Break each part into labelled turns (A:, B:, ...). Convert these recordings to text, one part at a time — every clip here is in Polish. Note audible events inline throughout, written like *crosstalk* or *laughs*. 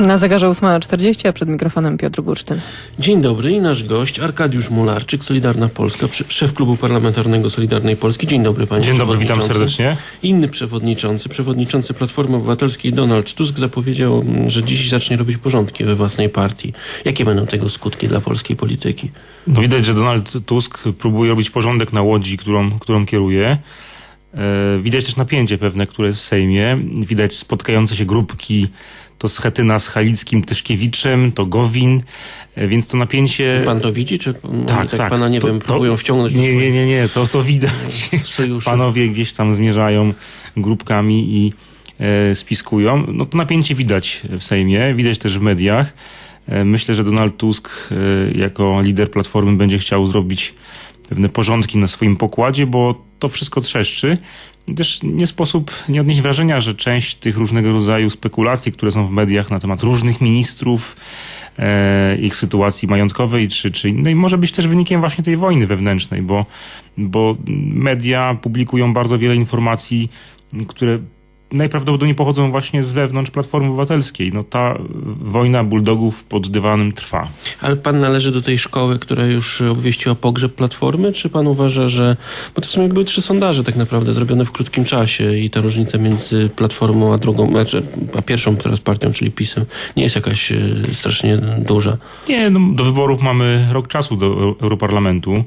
A: Na zegarze 8.40, a przed mikrofonem Piotr Gursztyn.
B: Dzień dobry i nasz gość Arkadiusz Mularczyk, Solidarna Polska, szef klubu parlamentarnego Solidarnej Polski. Dzień dobry panie
C: Dzień dobry, witam serdecznie.
B: Inny przewodniczący, przewodniczący Platformy Obywatelskiej Donald Tusk zapowiedział, że dziś zacznie robić porządki we własnej partii. Jakie będą tego skutki dla polskiej polityki?
C: No widać, że Donald Tusk próbuje robić porządek na łodzi, którą, którą kieruje. E, widać też napięcie pewne, które jest w Sejmie. Widać spotkające się grupki to Schetyna z Halickim, Tyszkiewiczem, to Gowin, e, więc to napięcie...
B: Pan to widzi, czy tak, tak, tak pana, nie to, wiem, próbują wciągnąć?
C: Nie, nie, nie, nie, to, to widać. *laughs* Sojuszy. Panowie gdzieś tam zmierzają grupkami i e, spiskują. No to napięcie widać w Sejmie, widać też w mediach. E, myślę, że Donald Tusk e, jako lider Platformy będzie chciał zrobić pewne porządki na swoim pokładzie, bo to wszystko trzeszczy. I też nie sposób nie odnieść wrażenia, że część tych różnego rodzaju spekulacji, które są w mediach na temat różnych ministrów, e, ich sytuacji majątkowej czy, czy innej, może być też wynikiem właśnie tej wojny wewnętrznej, bo, bo media publikują bardzo wiele informacji, które najprawdopodobniej pochodzą właśnie z wewnątrz Platformy Obywatelskiej. No ta wojna bulldogów pod dywanem trwa.
B: Ale pan należy do tej szkoły, która już obwieściła pogrzeb Platformy, czy pan uważa, że... Bo to w sumie były trzy sondaże tak naprawdę zrobione w krótkim czasie i ta różnica między Platformą a drugą, znaczy, a pierwszą teraz partią, czyli PiSem, nie jest jakaś e, strasznie duża.
C: Nie, no, do wyborów mamy rok czasu do Europarlamentu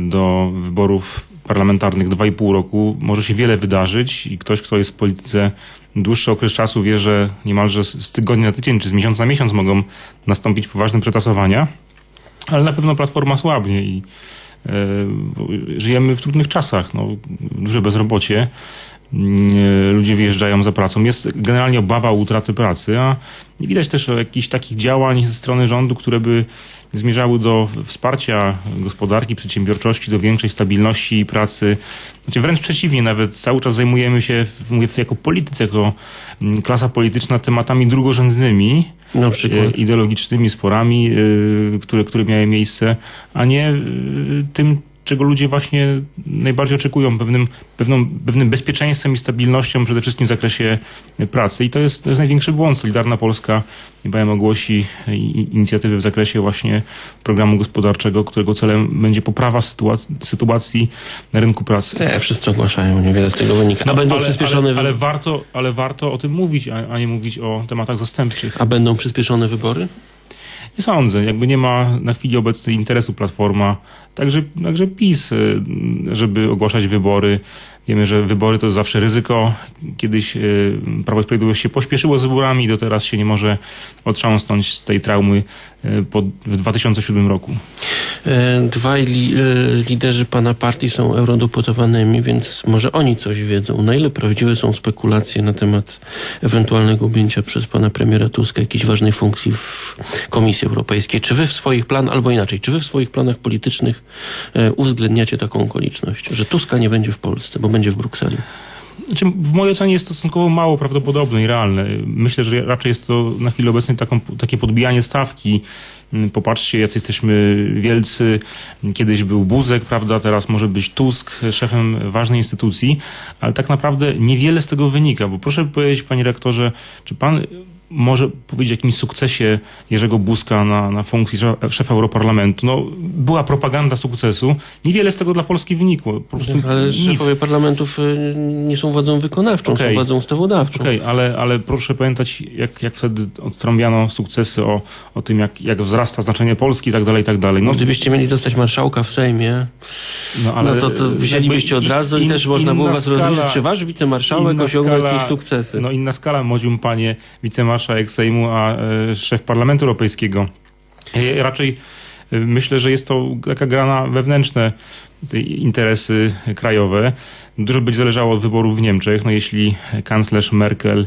C: do wyborów parlamentarnych 2,5 roku może się wiele wydarzyć i ktoś, kto jest w polityce dłuższy okres czasu wie, że niemalże z tygodnia na tydzień czy z miesiąca na miesiąc mogą nastąpić poważne przetasowania, ale na pewno Platforma słabnie i e, żyjemy w trudnych czasach, no, duże bezrobocie, ludzie wyjeżdżają za pracą. Jest generalnie obawa o utratę pracy, a nie widać też jakichś takich działań ze strony rządu, które by zmierzały do wsparcia gospodarki, przedsiębiorczości, do większej stabilności i pracy. Znaczy wręcz przeciwnie, nawet cały czas zajmujemy się, mówię jako politycy, jako mm, klasa polityczna tematami drugorzędnymi, na przykład. E, ideologicznymi sporami, e, które, które miały miejsce, a nie e, tym, czego ludzie właśnie najbardziej oczekują, pewnym, pewną, pewnym bezpieczeństwem i stabilnością przede wszystkim w zakresie pracy. I to jest, to jest największy błąd. Solidarna Polska niebawem ogłosi inicjatywy w zakresie właśnie programu gospodarczego, którego celem będzie poprawa sytuacji, sytuacji na rynku pracy.
B: Nie, wszyscy ogłaszają, niewiele z tego wynika.
C: No, będą ale, przyspieszone... Ale, ale, warto, ale warto o tym mówić, a, a nie mówić o tematach zastępczych.
B: A będą przyspieszone wybory?
C: Nie sądzę. Jakby nie ma na chwili obecnej interesu Platforma, także, także PiS, y, żeby ogłaszać wybory. Wiemy, że wybory to zawsze ryzyko. Kiedyś y, Prawo i Sprawiedliwość się pośpieszyło z wyborami i do teraz się nie może otrząsnąć z tej traumy y, w 2007 roku.
B: E, dwaj li, e, liderzy pana partii są eurodeputowanymi, więc może oni coś wiedzą. Na ile prawdziwe są spekulacje na temat ewentualnego objęcia przez pana premiera Tuska jakiejś ważnej funkcji w Komisji Europejskiej? Czy wy w swoich planach, albo inaczej, czy wy w swoich planach politycznych e, uwzględniacie taką okoliczność, że Tuska nie będzie w Polsce, bo będzie w Brukseli?
C: Znaczy, w mojej ocenie jest to stosunkowo mało prawdopodobne i realne. Myślę, że raczej jest to na chwilę obecną taką, takie podbijanie stawki Mm, popatrzcie, jacy jesteśmy wielcy. Kiedyś był Buzek, prawda, teraz może być Tusk, szefem ważnej instytucji, ale tak naprawdę niewiele z tego wynika, bo proszę powiedzieć, panie rektorze, czy pan może powiedzieć o jakimś sukcesie Jerzego Buzka na, na funkcji szefa Europarlamentu. No, była propaganda sukcesu. Niewiele z tego dla Polski wynikło. Po
B: prostu ale nic. szefowie parlamentów y, nie są władzą wykonawczą, okay. są władzą ustawodawczą.
C: Okej, okay, ale, ale proszę pamiętać, jak, jak wtedy odtrąbiano sukcesy o, o tym, jak, jak wzrasta znaczenie Polski i tak dalej, i tak dalej.
B: No, Gdybyście mieli dostać marszałka w Sejmie, no, ale, no to, to wzięlibyście od razu in, i też można było was rozliczyć, czy wasz wicemarszałek osiągnął jakieś sukcesy.
C: No inna skala, młodzium panie wicemarszałek marszałek Sejmu, a e, szef Parlamentu Europejskiego. E, raczej e, myślę, że jest to taka gra na wewnętrzne interesy krajowe. Dużo będzie zależało od wyborów w Niemczech. No jeśli kanclerz Merkel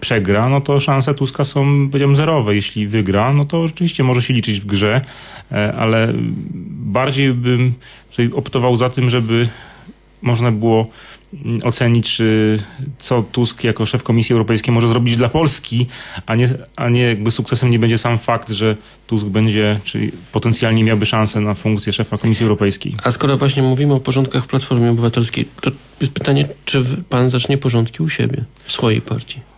C: przegra, no to szanse Tuska są, powiedziałbym, zerowe. Jeśli wygra, no to rzeczywiście może się liczyć w grze, ale bardziej bym tutaj optował za tym, żeby można było mm, ocenić, czy co Tusk jako szef Komisji Europejskiej może zrobić dla Polski, a nie, a nie jakby sukcesem nie będzie sam fakt, że Tusk będzie, czy potencjalnie miałby szansę na funkcję szefa Komisji Europejskiej.
B: A skoro właśnie mówimy o porządkach w Platformie Obywatelskiej, to jest pytanie, czy pan zacznie porządki u siebie, w swojej partii?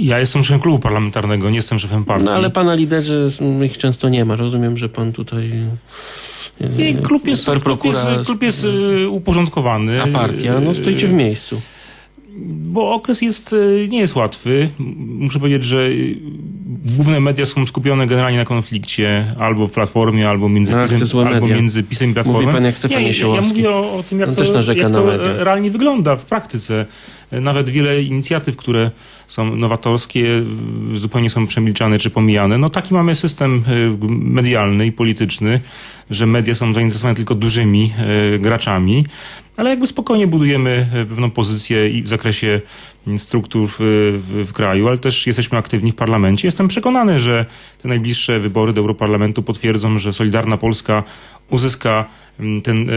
C: Ja jestem szefem klubu parlamentarnego, nie jestem szefem partii.
B: No ale pana liderzy, mm, ich często nie ma. Rozumiem, że pan tutaj...
C: I klub jest,
B: per
C: klub jest, klub jest e, uporządkowany.
B: A partia? No stoicie w miejscu.
C: Bo okres jest, nie jest łatwy. Muszę powiedzieć, że główne media są skupione generalnie na konflikcie albo w Platformie, albo między,
B: te
C: pisem, albo
B: media.
C: między PiSem i Platformą.
B: Mówi pan jak Stefan
C: nie, ja, ja mówię o, o tym, jak
B: On
C: to,
B: też
C: jak to
B: media.
C: realnie wygląda w praktyce. Nawet wiele inicjatyw, które są nowatorskie, zupełnie są przemilczane czy pomijane. No taki mamy system e, medialny i polityczny, że media są zainteresowane tylko dużymi e, graczami. Ale jakby spokojnie budujemy e, pewną pozycję i w zakresie mm, struktur w, w, w kraju, ale też jesteśmy aktywni w parlamencie. Jestem przekonany, że te najbliższe wybory do Europarlamentu potwierdzą, że Solidarna Polska uzyska mm, ten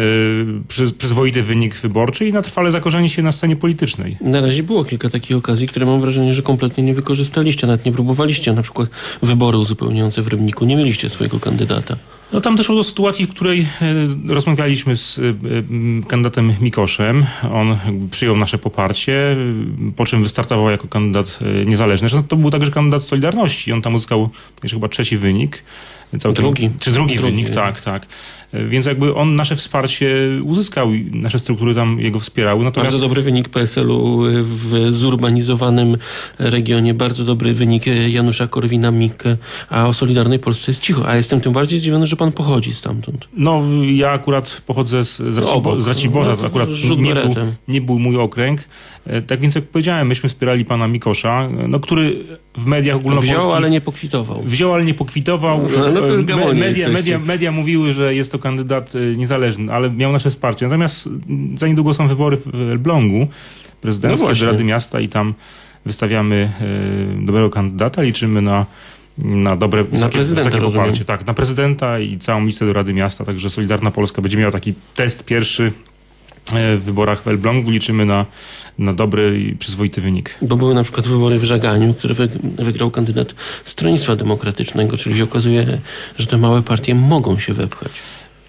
C: przyz, przyzwoity wynik wyborczy i na trwale zakorzeni się na scenie politycznej.
B: Na razie było kilka takich okazji, które mam wrażenie, że kompletnie nie wykorzystaliście, nawet nie próbowaliście. Na przykład wybory uzupełniające w Rybniku. Nie mieliście swojego kandydata.
C: No tam doszło do sytuacji, w której e, rozmawialiśmy z e, m, kandydatem Mikoszem. On przyjął nasze poparcie, e, po czym wystartował jako kandydat e, niezależny. To był także kandydat Solidarności. On tam uzyskał jeszcze chyba trzeci wynik. Całkiem,
B: Drugi.
C: Czy drugi,
B: Drugi.
C: wynik, tak, tak. Więc jakby on nasze wsparcie uzyskał i nasze struktury tam jego wspierały. Natomiast
B: Bardzo dobry wynik PSL-u w zurbanizowanym regionie, bardzo dobry wynik Janusza Korwina-Mikke, a o Solidarnej Polsce jest cicho. A jestem tym bardziej zdziwiony, że pan pochodzi stamtąd.
C: No, ja akurat pochodzę z, z, Racibo, z Raciborza,
B: No,
C: to akurat nie był, nie był mój okręg. E, Tak więc, jak powiedziałem, myśmy wspierali pana Mikosza, e, no, który w mediach ogólnopolskich...
B: Wziął, ale nie pokwitował.
C: Wziął, ale nie pokwitował.
B: No, no to
C: E,
B: gamonie
C: media, media, media mówiły, że jest to kandydat e, niezależny, ale miał nasze wsparcie. Natomiast m, za niedługo są wybory w Elblągu
B: No
C: prezydenckie
B: właśnie.
C: do Rady Miasta i tam wystawiamy e, dobrego kandydata. Liczymy na na dobre wysokie,
B: prezydenta,
C: wysokie
B: rozumiem.
C: poparcie. Tak, na prezydenta i całą listę do Rady Miasta. Także Solidarna Polska będzie miała taki test pierwszy w wyborach w Elblągu. Liczymy na, na dobry i przyzwoity wynik.
B: Bo były na przykład wybory w Żaganiu, które wy, wygrał kandydat Stronnictwa Demokratycznego, czyli się okazuje, że te małe partie mogą się wepchać.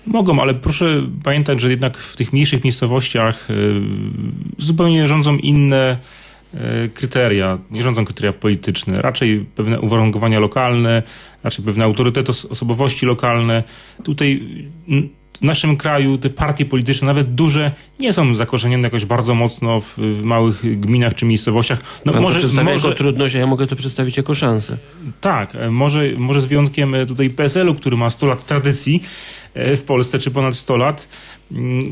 C: Mogą, ale proszę pamiętać, że jednak w tych mniejszych miejscowościach e, zupełnie rządzą inne e, kryteria. Nie rządzą kryteria polityczne, raczej pewne uwarunkowania lokalne, raczej pewne autorytety os- osobowości lokalne. Tutaj w naszym kraju te partie polityczne, nawet duże, nie są zakorzenione jakoś bardzo mocno w, w małych gminach czy miejscowościach. No
B: Pan
C: może,
B: to
C: może,
B: jako trudność, a ja mogę to przedstawić jako szansę.
C: tak, e, może, może z wyjątkiem e, tutaj PSL-u, który ma 100 lat tradycji e, w Polsce, czy ponad 100 lat. Mm,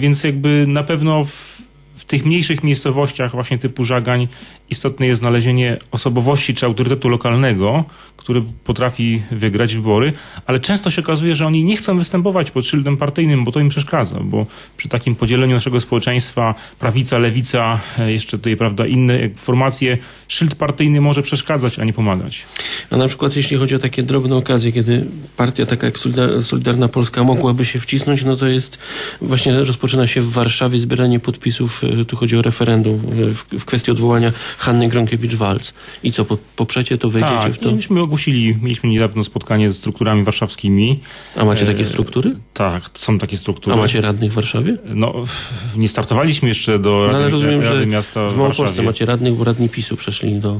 C: Więc jakby na pewno w, w tych mniejszych miejscowościach właśnie typu Żagań istotne jest znalezienie osobowości czy autorytetu lokalnego, który potrafi wygrać wybory, ale często się okazuje, że oni nie chcą występować pod szyldem partyjnym, bo to im przeszkadza, bo przy takim podzieleniu naszego społeczeństwa, prawica, lewica, e, jeszcze tutaj, prawda, inne formacje, szyld partyjny może przeszkadzać, a nie pomagać.
B: A na przykład jeśli chodzi o takie drobne okazje, kiedy partia taka jak Solidar- Solidarna Polska mogłaby się wcisnąć, no to jest właśnie rozpoczyna się w Warszawie zbieranie podpisów, e, tu chodzi o referendum w, w kwestii odwołania Hanny Gronkiewicz-Walc. I co, po, poprzecie to, wejdziecie
C: tak,
B: w to?
C: myśmy ogłosili, mieliśmy niedawno spotkanie ze strukturami warszawskimi.
B: A macie takie
C: e,
B: struktury?
C: Tak, są takie struktury.
B: A macie radnych w Warszawie?
C: No, nie startowaliśmy jeszcze do
B: No,
C: Rady,
B: ale rozumiem,
C: Rady
B: że
C: Miasta w
B: Małopolsce
C: Warszawie.
B: macie radnych, bo radni PiSu przeszli do... e,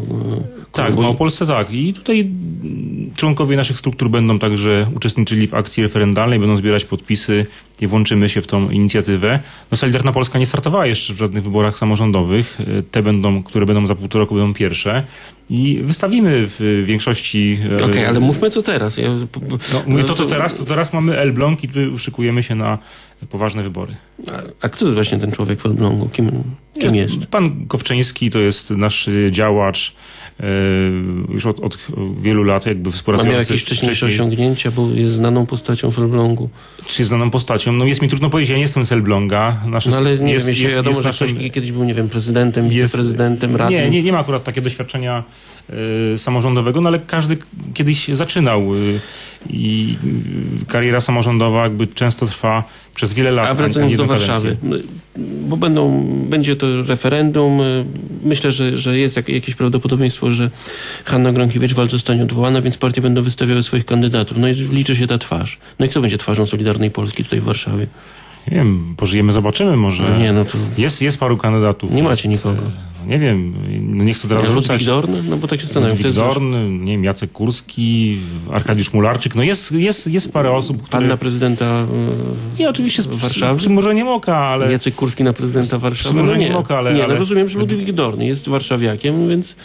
C: Tak, w. Małopolsce tak. I tutaj mm, członkowie naszych struktur będą także uczestniczyli w akcji referendalnej, będą zbierać podpisy i włączymy się w tą inicjatywę. No, Solidarna Polska nie startowała jeszcze w żadnych wyborach samorządowych. E, Te będą, które będą za półtora roku, będą pierwsze. I wystawimy w większości... e,
B: Okej, ale mówmy co teraz. Ja,
C: No, mówię to, co teraz, to teraz mamy Elbląg i tu szykujemy się na poważne wybory.
B: A, a kto to właśnie ten człowiek w Elblągu? Kim, kim jest?
C: Pan Kowczyński to jest nasz y, działacz e, już od, od wielu lat jakby
B: A
C: współpracujący
B: miał jakieś wcześniejsze osiągnięcia, bo jest znaną postacią w Elblągu.
C: czy znaną postacią. No jest mi trudno powiedzieć, ja nie jestem z Elbląga. Nasze,
B: No ale nie
C: jest,
B: wiem,
C: jest,
B: wiadomo,
C: jest
B: że
C: naszym-
B: ktoś kiedyś był, nie wiem, prezydentem,
C: jest-
B: wiceprezydentem, radnym.
C: nie, nie, nie ma akurat takiego doświadczenia y, samorządowego, no ale każdy kiedyś zaczynał y, i kariera samorządowa jakby często trwa przez wiele lat.
B: A wracając do Warszawy, bo będą, będzie to referendum. Myślę, że, że jest jak, jakieś prawdopodobieństwo, że Hanna Gronkiewicz-Waltz zostanie odwołana, więc partie będą wystawiały swoich kandydatów. No i liczy się ta twarz. No i kto będzie twarzą Solidarnej Polski tutaj w Warszawie?
C: Nie wiem, pożyjemy, zobaczymy może.
B: No nie, no to
C: Jest, jest paru kandydatów.
B: Nie macie nikogo.
C: E, Nie wiem, no nie chcę teraz
B: Ludwik
C: rzucać.
B: Dorn? No bo tak się zastanawiam.
C: Ludwik Dorn, nie wiem, Jacek Kurski, Arkadiusz Mularczyk. No jest, jest, jest parę osób, które...
B: Pan na prezydenta
C: Nie, oczywiście z
B: Warszawy?
C: przymurzeniem oka, ale...
B: Jacek Kurski na prezydenta Warszawy? No
C: przymrużeniem
B: nie,
C: oka, ale-
B: nie no
C: ale-
B: rozumiem, że Ludwik Dorn jest warszawiakiem, więc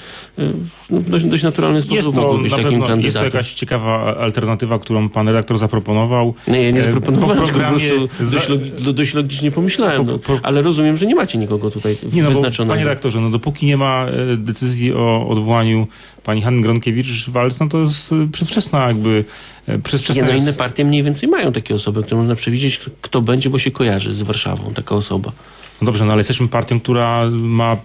B: no, w dość, dość naturalny sposób
C: Jest to,
B: być takim
C: pewno, jest to
B: kandydatem.
C: jakaś ciekawa alternatywa, którą pan redaktor zaproponował.
B: Nie, ja nie
C: E,
B: zaproponowałem,
C: po
B: tylko po
C: programie
B: prostu dość, logi- do- dość logicznie pomyślałem.
C: Po-
B: No. Ale rozumiem, że nie macie nikogo tutaj
C: Nie no, bo,
B: wyznaczonego.
C: panie redaktorze, no dopóki nie ma e, decyzji o odwołaniu pani Hanny Gronkiewicz-Walc, no to jest e, przedwczesna jakby,
B: nie,
C: przedwczesna
B: no
C: jest...
B: inne partie mniej więcej mają takie osoby, które można przewidzieć, kto- będzie, bo się kojarzy z Warszawą, taka osoba.
C: No dobrze, no ale jesteśmy partią, która ma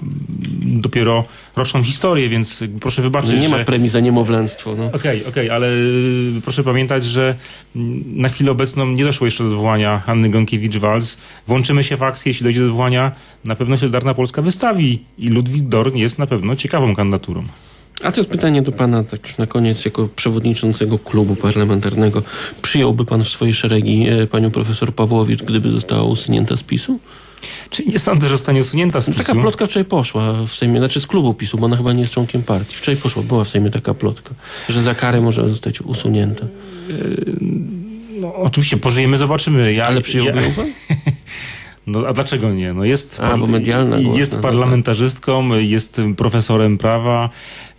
C: dopiero roczną historię, więc proszę wybaczyć,
B: No nie
C: że...
B: ma premii za niemowlęctwo. No.
C: Okej, okej, ale y, proszę pamiętać, że mm, na chwilę obecną nie doszło jeszcze do odwołania Hanny Gronkiewicz-Walc. Włączymy się w akcję, jeśli dojdzie do odwołania, na pewno Solidarna Polska wystawi i Ludwik Dorn jest na pewno ciekawą kandydaturą.
B: A to jest pytanie do pana, tak już na koniec, jako przewodniczącego klubu parlamentarnego. Przyjąłby pan w swoje szeregi e, panią profesor Pawłowicz, gdyby została usunięta z PiSu?
C: Czyli nie sądzę, że zostanie usunięta z PiSu.
B: Taka plotka wczoraj poszła w Sejmie, znaczy z klubu PiSu, bo ona chyba nie jest członkiem partii. Wczoraj poszła, była w Sejmie taka plotka, że za karę może zostać usunięta.
C: No, oczywiście pożyjemy, zobaczymy. Ja,
B: Ale przyjąłby
C: ja,
B: pan?
C: No a dlaczego nie? No jest,
B: A, bo medialna głośna,
C: jest
B: no
C: parlamentarzystką, jest profesorem prawa.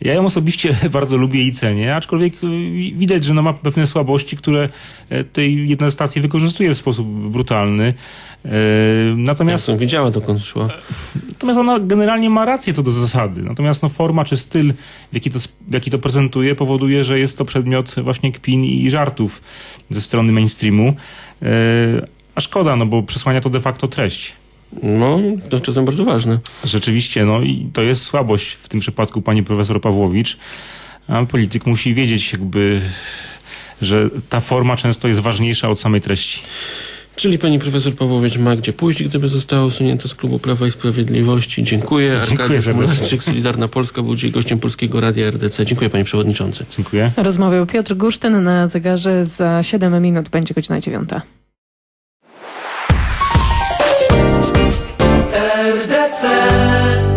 C: Ja ją osobiście *laughs* bardzo lubię i cenię, aczkolwiek y, widać, że no ma pewne słabości, które e, tej jedna stacji wykorzystuje w sposób brutalny. E,
B: Ja
C: Natomiast,
B: sam wiedziała, dokąd szła.
C: natomiast ona generalnie ma rację co do zasady. Natomiast no, forma czy styl, w jaki, to, w jaki to prezentuje, powoduje, że jest to przedmiot właśnie kpin i żartów ze strony mainstreamu. A szkoda, no bo przesłania to de facto treść.
B: No, to czasem bardzo ważne.
C: Rzeczywiście, no i to jest słabość w tym przypadku pani profesor Pawłowicz. A polityk musi wiedzieć jakby, że ta forma często jest ważniejsza od samej treści.
B: Czyli pani profesor Pawłowicz ma gdzie pójść, gdyby została usunięta z klubu Prawa i Sprawiedliwości. Dziękuję.
C: Dziękuję
B: Arkadiusz. Mularczyk, Solidarna Polska, był dzisiaj gościem Polskiego Radia RDC. Dziękuję panie przewodniczący.
C: Dziękuję.
A: Rozmawiał Piotr Gusztyn na zegarze za 7 minut będzie godzina 9.
D: RDC